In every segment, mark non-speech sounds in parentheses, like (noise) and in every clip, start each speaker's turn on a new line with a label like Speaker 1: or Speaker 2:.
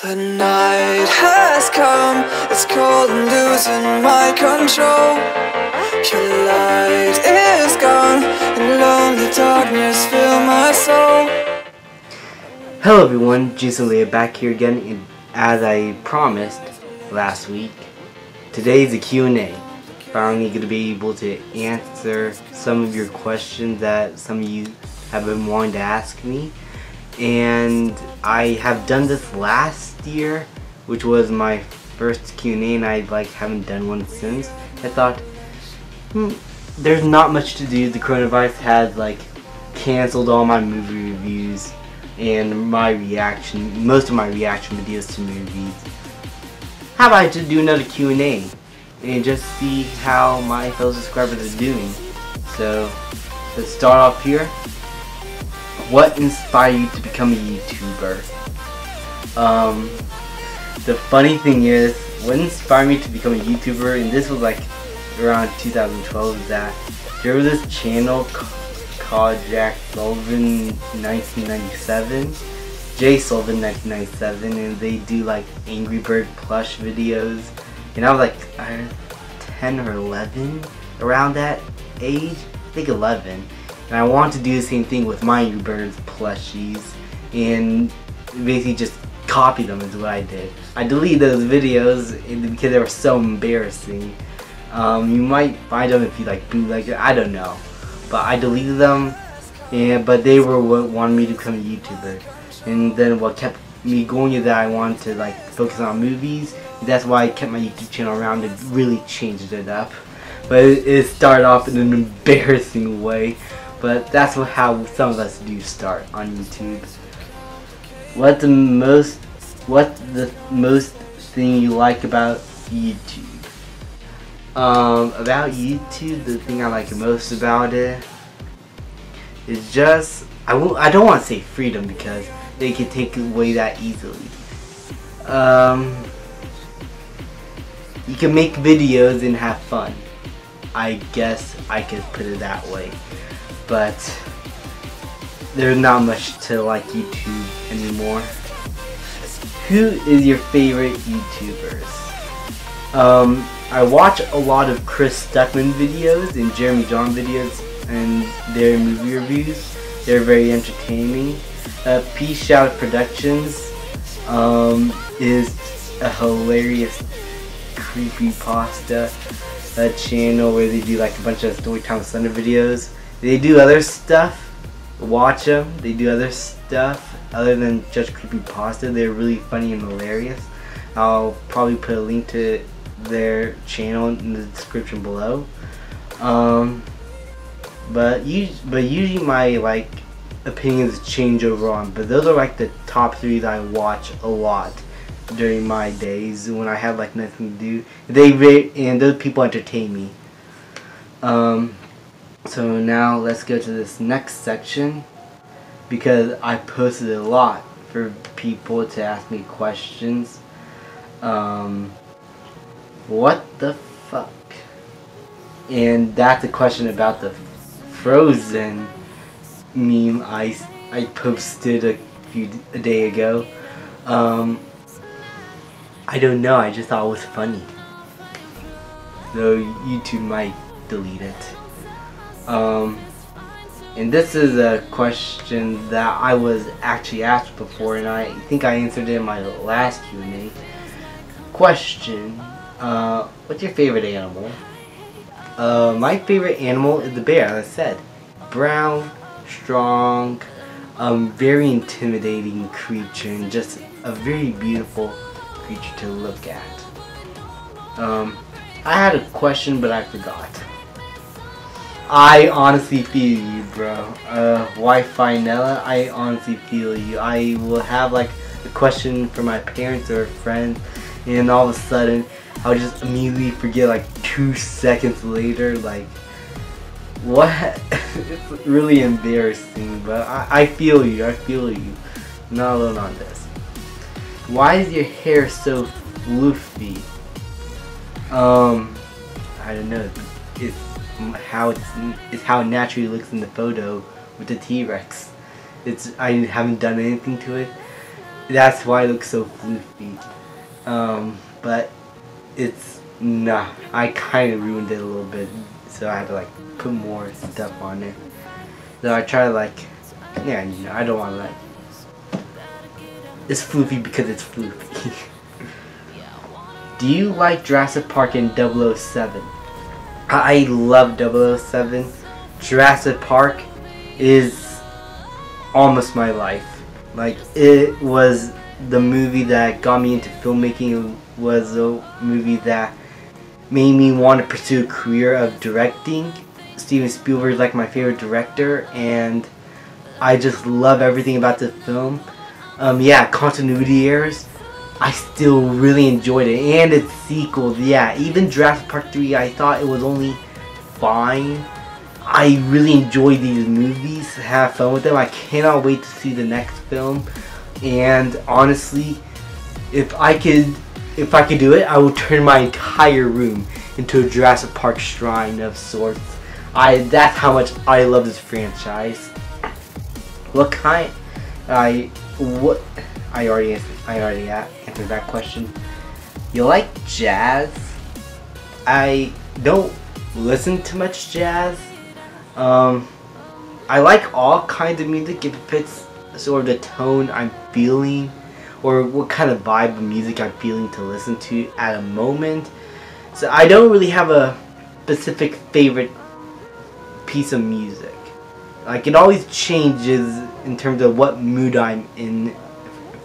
Speaker 1: The night has come, it's cold and losing my control. Your light is gone, and lonely darkness fill my soul.
Speaker 2: Hello everyone, Jason Olaya back here again, and as I promised last week, today is a Q&A. Finally going to be able to answer some of your questions that some of you have been wanting to ask me. And I have done this last year, which was my first Q&A, and I like haven't done one since. I thought, hmm, there's not much to do. The coronavirus has like canceled all my movie reviews and my reaction, most of my reaction videos to movies. How about I just do another Q&A and just see how my fellow subscribers are doing. So, let's start off here. What inspired you to become a YouTuber? Um, the funny thing is, what inspired me to become a YouTuber, and this was like around 2012, is that there was this channel called Jack Sullivan 1997, Jay Sullivan 1997, and they do like Angry Bird plush videos, and I was like uh, 10 or 11 around that age, I think 11 and I want to do the same thing with my Birds plushies and basically just copy them is what I did. I deleted those videos because they were so embarrassing. Um, you might find them if you like bootleg it, I don't know. But I deleted them, and but they were what wanted me to become a YouTuber. And then what kept me going is that I wanted to like focus on movies. That's why I kept my YouTube channel around and really changed it up. But it, it started off in an embarrassing way. But that's how some of us do start on YouTube. What the most, what the most thing you like about YouTube? Um, about YouTube, the thing I like most about it is just, I will I don't want to say freedom because they can take away that easily. Um, you can make videos and have fun. I guess I could put it that way but there's not much to like YouTube anymore. Who is your favorite YouTubers? Um, I watch a lot of Chris Stuckman videos and Jeremy Jahns videos and their movie reviews. They're very entertaining. Uh, PShattuck Productions um, is a hilarious creepy pasta uh, channel where they do like a bunch of Storytime Sunday videos. They do other stuff. Watch them. They do other stuff other than just creepy pasta. They're really funny and hilarious. I'll probably put a link to their channel in the description below. Um, but you, but usually my like opinions change over on. But those are like the top three that I watch a lot during my days when I have like nothing to do. They and those people entertain me. Um, so now let's go to this next section because I posted a lot for people to ask me questions. Um, what the fuck? And that's a question about the Frozen meme I, I posted a few a day ago. Um, I don't know, I just thought it was funny. So YouTube might delete it. Um, and this is a question that I was actually asked before, and I think I answered it in my last Q&A. Question, uh, what's your favorite animal? Uh, my favorite animal is the bear, as I said. Brown, strong, um, very intimidating creature, and just a very beautiful creature to look at. Um, I had a question, but I forgot. I honestly feel you, bro. Uh, Wi-Fi Nella, I honestly feel you. I will have like a question for my parents or friends, and all of a sudden, I'll just immediately forget like two seconds later, like, what? (laughs) it's really embarrassing, but I, I feel you. I feel you. not alone on this. Why is your hair so floofy? Um, I don't know. How it's, it's how it naturally looks in the photo with the T-Rex. It's I haven't done anything to it. that's why it looks so floofy. Um, but it's nah. I kind of ruined it a little bit, so I had to like put more stuff on it. So I try to like, yeah, you know, I don't want to like. It's floofy because it's floofy. (laughs) Do you like Jurassic Park in 007? I love 007. Jurassic Park is almost my life. Like it was the movie that got me into filmmaking. It was a movie that made me want to pursue a career of directing. Steven Spielberg is like my favorite director, and I just love everything about the film. Um, yeah, continuity errors. I still really enjoyed it, and its sequels. Yeah, even Jurassic Park 3, I thought it was only fine. I really enjoy these movies, have fun with them. I cannot wait to see the next film. And honestly, if I could if I could do it, I would turn my entire room into a Jurassic Park shrine of sorts. I that's how much I love this franchise. What kind I what I already answered, I already answered that question. You like jazz? I don't listen to much jazz. Um, I like all kinds of music if it fits sort of the tone I'm feeling or what kind of vibe of music I'm feeling to listen to at a moment. So I don't really have a specific favorite piece of music. Like it always changes in terms of what mood I'm in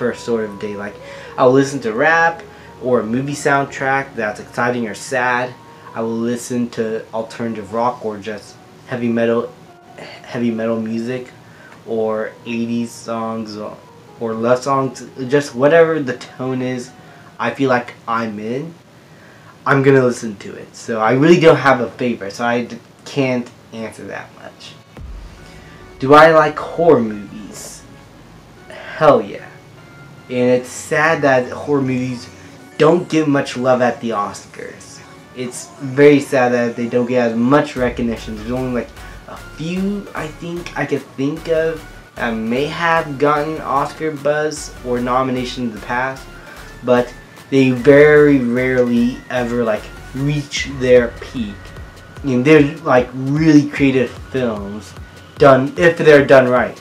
Speaker 2: for sort of day. Like I'll listen to rap or a movie soundtrack that's exciting or sad. I will listen to alternative rock or just heavy metal heavy metal music or 80s songs or, or love songs just whatever the tone is I feel like I'm in I'm gonna listen to it so I really don't have a favorite so I can't answer that much do I like horror movies hell yeah and it's sad that horror movies don't get much love at the Oscars. It's very sad that they don't get as much recognition. There's only like a few I think I could think of that may have gotten Oscar buzz or nomination in the past, but they very rarely ever like reach their peak. And they're like really creative films done if they're done right.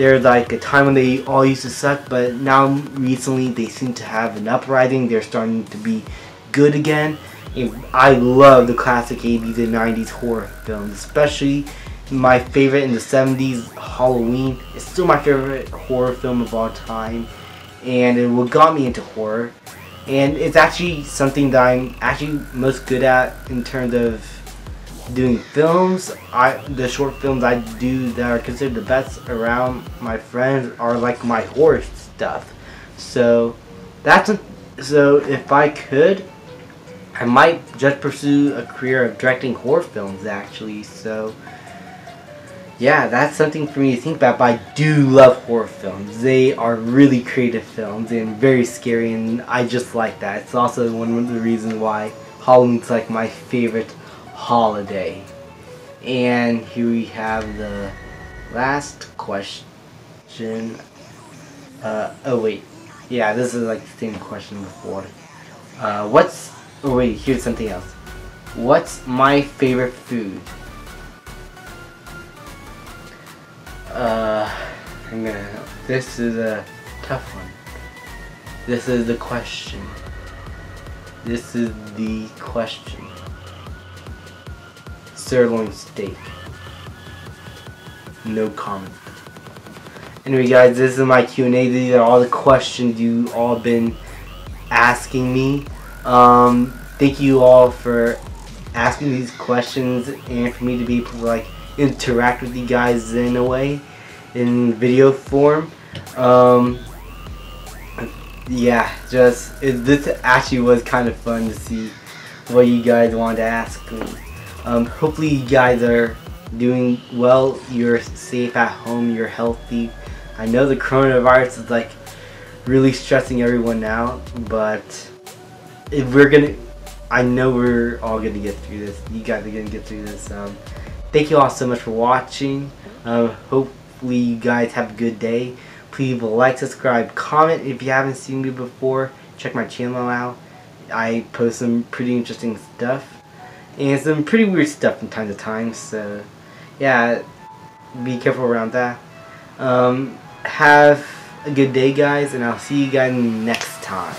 Speaker 2: There's like a time when they all used to suck, but now recently they seem to have an uprising. They're starting to be good again. And I love the classic 80s and 90s horror films, especially my favorite in the 70s, Halloween. It's still my favorite horror film of all time, and it what got me into horror. And it's actually something that I'm actually most good at in terms of doing films. I the short films I do that are considered the best around my friends are like my horror stuff. So that's a, so if I could, I might just pursue a career of directing horror films actually. So yeah, that's something for me to think about. But I do love horror films. They are really creative films and very scary, and I just like that. It's also one of the reasons why Halloween's like my favorite holiday. And here we have the last question. Uh, oh wait, yeah, this is like the same question before. Uh, what's, oh wait, here's something else. What's my favorite food? Uh, I'm gonna, this is a tough one. This is the question. This is the question sirloin steak. No comment. Anyway guys, this is my Q&A. These are all the questions you all been asking me. Um, thank you all for asking these questions and for me to be able to like interact with you guys in a way in video form. Um, yeah, just it, this actually was kind of fun to see what you guys wanted to ask me. Um, hopefully you guys are doing well. You're safe at home. You're healthy. I know the coronavirus is like really stressing everyone out, but if we're gonna, I know we're all gonna get through this. You guys are gonna get through this. Um, thank you all so much for watching. Um, hopefully you guys have a good day. Please Please like, subscribe, comment if you haven't seen me before. Check my channel out. I post some pretty interesting stuff. And some pretty weird stuff from time to time. So, yeah, be careful around that. Um, have a good day, guys, and I'll see you guys next time.